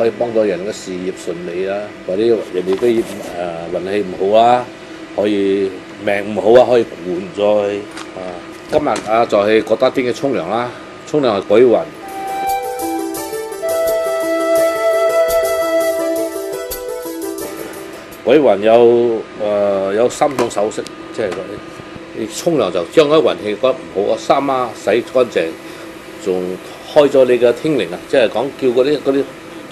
可以幫到人嘅事業順利啊，或者人哋啲誒運氣唔好啊，可以命唔好啊，可以換咗去啊。今日啊就係覺得啲嘅沖涼啦，沖涼係改運。改運有誒、呃、有三種手勢，即係嗰啲你沖涼就將嗰啲運氣覺得唔好啊，衫啊洗乾淨，仲開咗你嘅天靈啊，即係講叫嗰啲嗰啲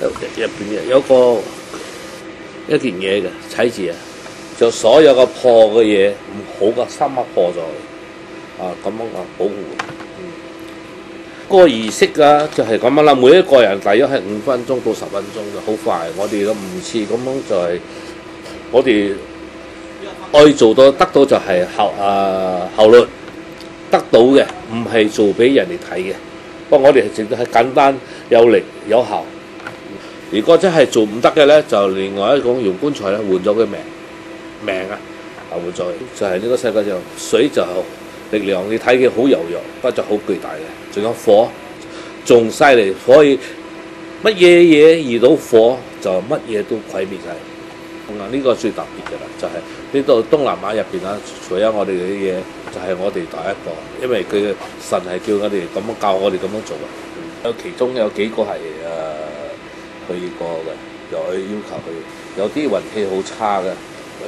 入入邊有個一件嘢嘅睇住啊，就所有個破嘅嘢唔好嘅心刻破咗，啊咁樣啊保護。個儀式啊，就係咁樣啦。每一個人大約係五分鐘到十分鐘就好快。我哋都唔似咁樣就係、我哋愛做到得到就係效啊效率得到嘅，唔係做俾人哋睇嘅。不過我哋係淨係簡單有力有效。如果真係做唔得嘅咧，就另外一種用棺材咧換咗佢命命啊，啊換咗就係、呢個世界上水就力量，你睇佢好柔弱，不過就好巨大嘅。仲有火，仲犀利，所以乜嘢嘢遇到火就乜嘢都毀滅晒。啊，呢個最特別嘅啦，就係呢度東南亞入邊啊，除咗我哋啲嘢，就係、我哋第一個，因為佢嘅神係叫我哋咁樣教我哋咁樣做啊。有其中有幾個係、去過嘅，又去要求佢，有啲運氣好差嘅，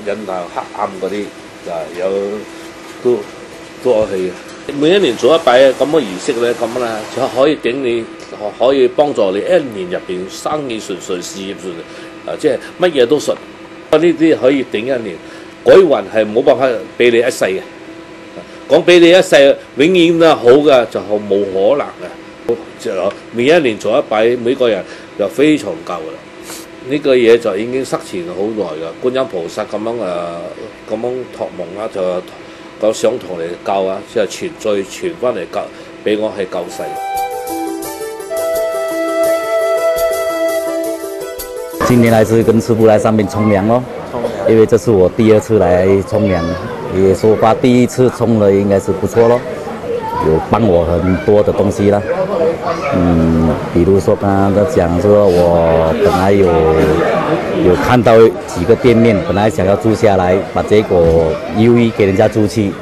引導黑暗嗰啲，就係有都都去。每一年做一擺咁嘅儀式咧，咁啦，就可以頂你，可以幫助你一年入邊生意順順，事業順，啊，即係乜嘢都順。呢啲可以頂一年，改運係冇辦法俾你一世嘅。講俾你一世，永遠都好嘅，就係冇可能嘅。就每一年做一擺，每個人就非常夠啦。呢、這個嘢就已經失傳好耐噶。觀音菩薩咁樣誒，咁樣託夢啦，就。我想同你救啊，即係傳再傳翻嚟救，俾我係救世。今年來是跟師傅來上面沖涼咯，因為這是我第二次來沖涼，也說話第一次沖了應該是不錯咯，有幫我很多的東西啦。嗯，比如说刚刚在讲，说，我本来有有看到几个店面，本来想要租下来，把结果優於給人家租去，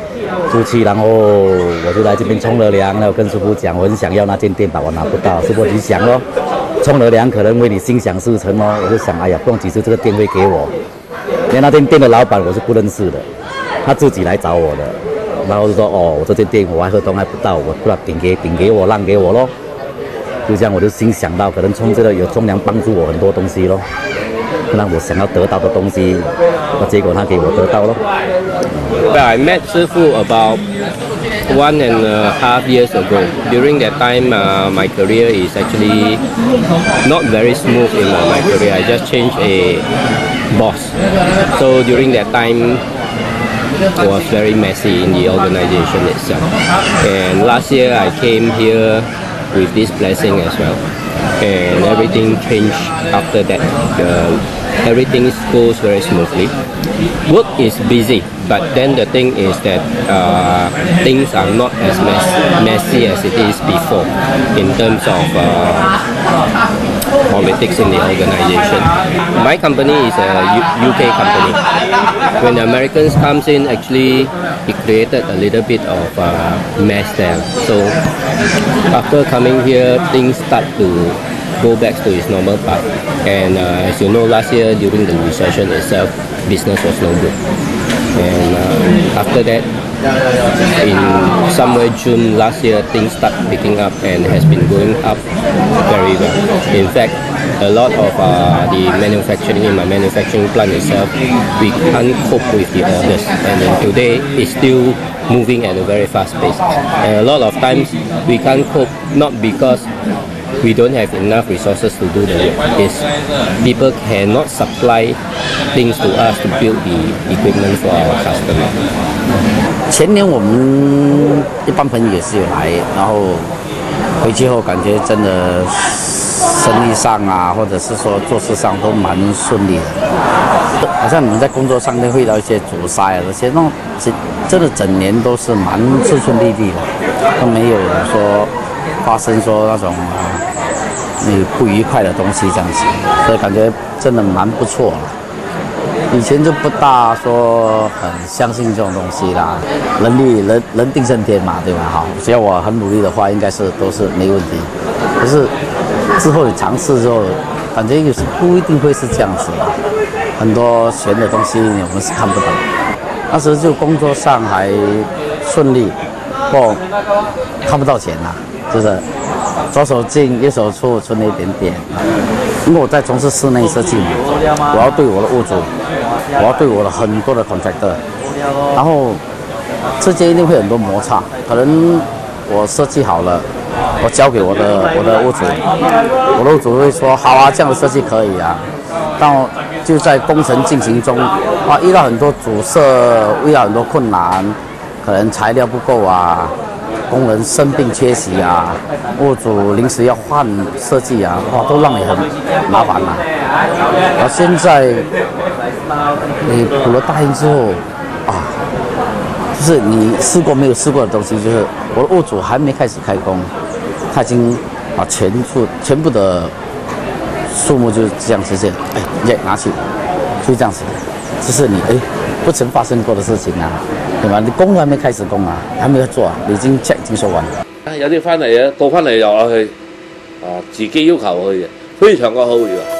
租去，然后我就来这边冲了凉，然後跟师傅讲，我很想要那间店吧，我拿不到，师傅你想咯，冲了凉可能为你心想事成咯，我就想，哎呀，不懂幾時這個店会给我，因为那间店的老板我是不认识的，他自己来找我的，然后就说，哦，我这间店我还合同还不到，我不知道頂給頂給我让给我咯。就这样，我就心想到，可能冲这个有冲凉帮助我很多东西咯，让我想要得到的东西，那结果他给我得到咯。Well, I met 师傅 about one and a half years ago. During that time, uh, my career is actually not very smooth in uh, my career. I just changed a boss. So during that time, it was very messy in the organization itself. And last year, I came here with this blessing as well. And everything changed after that. The, everything goes very smoothly. Work is busy, but then the thing is that uh, things are not as mess, messy as it is before in terms of uh, politics in the organization. My company is a U UK company. When the Americans comes in, actually it created a little bit of uh, mess there. So after coming here, things start to go back to its normal path. And uh, as you know, last year during the recession itself, business was no good. And uh, after that, in somewhere June last year, things start picking up and has been going up very well. In fact, a lot of uh, the manufacturing in my manufacturing plant itself, we can't cope with the orders. And then today, it's still moving at a very fast pace. And a lot of times, we can't cope not because we don't have enough resources to do the work. Is people cannot supply things to us to build the equipment for our customer. 前年我们一般朋友也是有来，然后回去后感觉真的生意上啊，或者是说做事上都蛮顺利的。好像你们在工作上面会遇到一些阻塞啊，这些那种真真的整年都是蛮顺顺利利的，都没有说发生说那种啊那不愉快的东西这样子，所以感觉真的蛮不错了。以前就不大说很相信这种东西啦，人力人人定胜天嘛，对吧？好，只要我很努力的话，应该是都是没问题。可是之后你尝试之后，感觉有时不一定会是这样子的，很多玄的东西我们是看不懂。那时就工作上还顺利，不看不到钱呐、就是左手进右手出，出那一点点。因为我在从事室内设计嘛，我要对我的屋主，我要对我的很多的 contractor，然后之间一定会很多摩擦，可能我设计好了，我交给我的我的屋主，我的屋主会说好啊，这样的设计可以啊，但就在工程进行中，啊，遇到很多阻塞，遇到很多困难，可能材料不够啊，工人生病缺席啊，屋主临时要换设计啊，哇，都让你很麻烦呐、然后现在你补了大印之后啊，就是你试过没有试过的东西，就是我的屋主还没开始开工，他已经把全部全部的数目就是这样直接哎，耶拿去，就这样子，这是你哎不曾发生过的事情啊，对吧？你工还没开始工啊，还没有做啊，你已经 check 已經做完。有啲翻嚟啊，到翻嚟又話去啊自己要求去嘅，非常嘅好嘅。